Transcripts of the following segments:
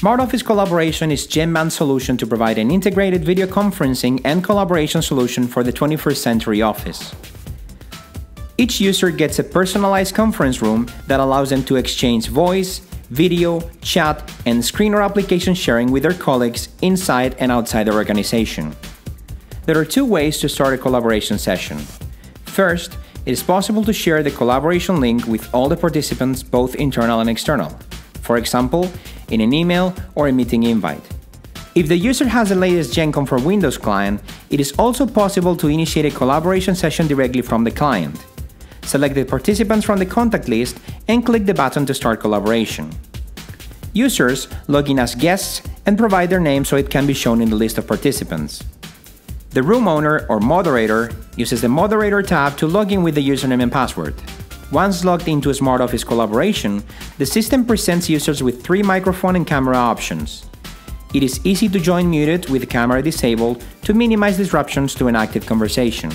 Smart Office Collaboration is Genband's solution to provide an integrated video conferencing and collaboration solution for the 21st century office. Each user gets a personalized conference room that allows them to exchange voice, video, chat, and screen or application sharing with their colleagues inside and outside their organization. There are two ways to start a collaboration session. First, it is possible to share the collaboration link with all the participants, both internal and external. For example, in an email or a meeting invite. If the user has the latest GenCom for Windows client, it is also possible to initiate a collaboration session directly from the client. Select the participants from the contact list and click the button to start collaboration. Users log in as guests and provide their name so it can be shown in the list of participants. The room owner or moderator uses the Moderator tab to log in with the username and password. Once logged into a Smart Office collaboration, the system presents users with three microphone and camera options. It is easy to join muted with the camera disabled to minimize disruptions to an active conversation.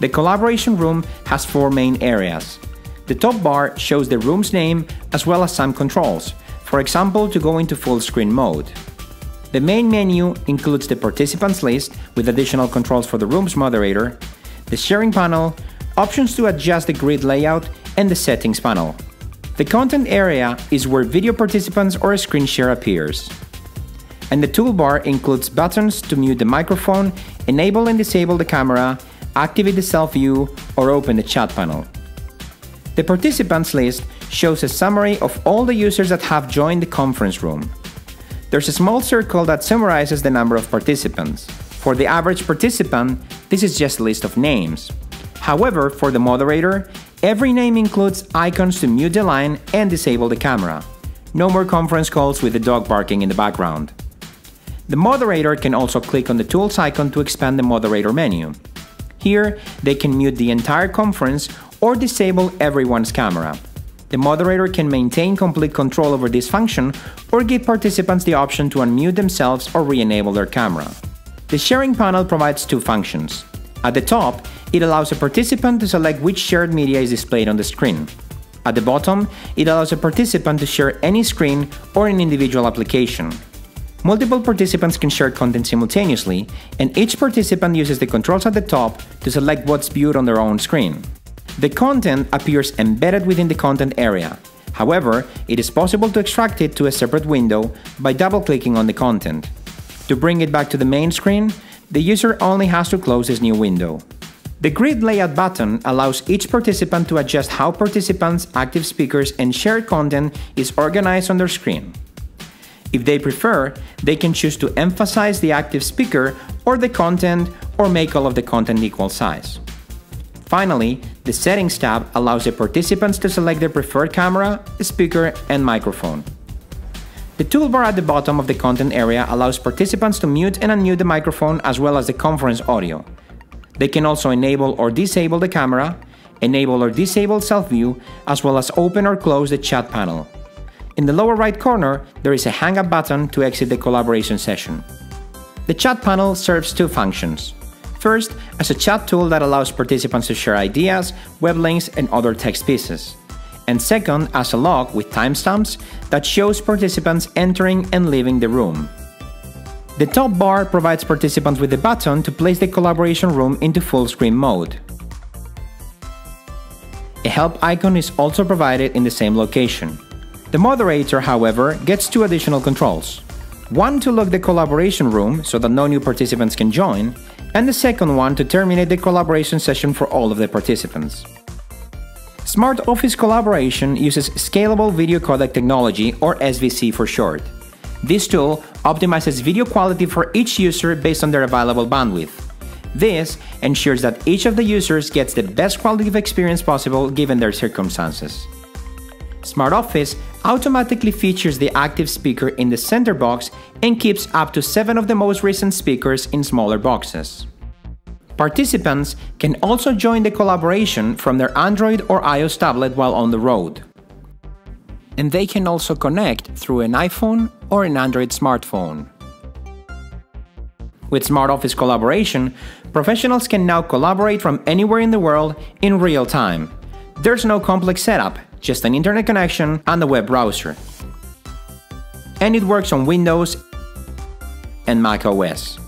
The collaboration room has four main areas. The top bar shows the room's name as well as some controls, for example to go into full screen mode. The main menu includes the participants list with additional controls for the room's moderator, the sharing panel, options to adjust the grid layout, and the settings panel. The content area is where video participants or a screen share appears. And the toolbar includes buttons to mute the microphone, enable and disable the camera, activate the self view, or open the chat panel. The participants list shows a summary of all the users that have joined the conference room. There's a small circle that summarizes the number of participants. For the average participant, this is just a list of names. However, for the moderator, every name includes icons to mute the line and disable the camera. No more conference calls with the dog barking in the background. The moderator can also click on the tools icon to expand the moderator menu. Here, they can mute the entire conference or disable everyone's camera. The moderator can maintain complete control over this function or give participants the option to unmute themselves or re-enable their camera. The sharing panel provides two functions. At the top, it allows a participant to select which shared media is displayed on the screen. At the bottom, it allows a participant to share any screen or an individual application. Multiple participants can share content simultaneously, and each participant uses the controls at the top to select what's viewed on their own screen. The content appears embedded within the content area. However, it is possible to extract it to a separate window by double-clicking on the content. To bring it back to the main screen, the user only has to close this new window. The Grid Layout button allows each participant to adjust how participants, active speakers, and shared content is organized on their screen. If they prefer, they can choose to emphasize the active speaker or the content or make all of the content equal size. Finally, the Settings tab allows the participants to select their preferred camera, speaker, and microphone. The toolbar at the bottom of the content area allows participants to mute and unmute the microphone as well as the conference audio. They can also enable or disable the camera, enable or disable self-view, as well as open or close the chat panel. In the lower right corner, there is a hang up button to exit the collaboration session. The chat panel serves two functions. First, as a chat tool that allows participants to share ideas, web links, and other text pieces. And second, as a log with timestamps that shows participants entering and leaving the room. The top bar provides participants with a button to place the collaboration room into full screen mode. A help icon is also provided in the same location. The moderator, however, gets two additional controls. One to lock the collaboration room so that no new participants can join, and the second one to terminate the collaboration session for all of the participants. Smart Office Collaboration uses Scalable Video Codec Technology, or SVC for short. This tool optimizes video quality for each user based on their available bandwidth. This ensures that each of the users gets the best quality of experience possible given their circumstances. Smart Office automatically features the active speaker in the center box and keeps up to 7 of the most recent speakers in smaller boxes. Participants can also join the collaboration from their Android or iOS tablet while on the road. And they can also connect through an iPhone or an Android smartphone. With Smart Office Collaboration, professionals can now collaborate from anywhere in the world in real time. There's no complex setup, just an internet connection and a web browser. and it works on Windows and Mac OS.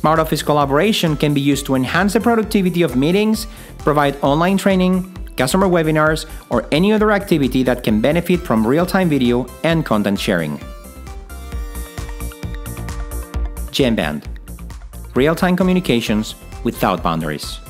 Smart Office collaboration can be used to enhance the productivity of meetings, provide online training, customer webinars, or any other activity that can benefit from real-time video and content sharing. Genband Real-time communications without boundaries.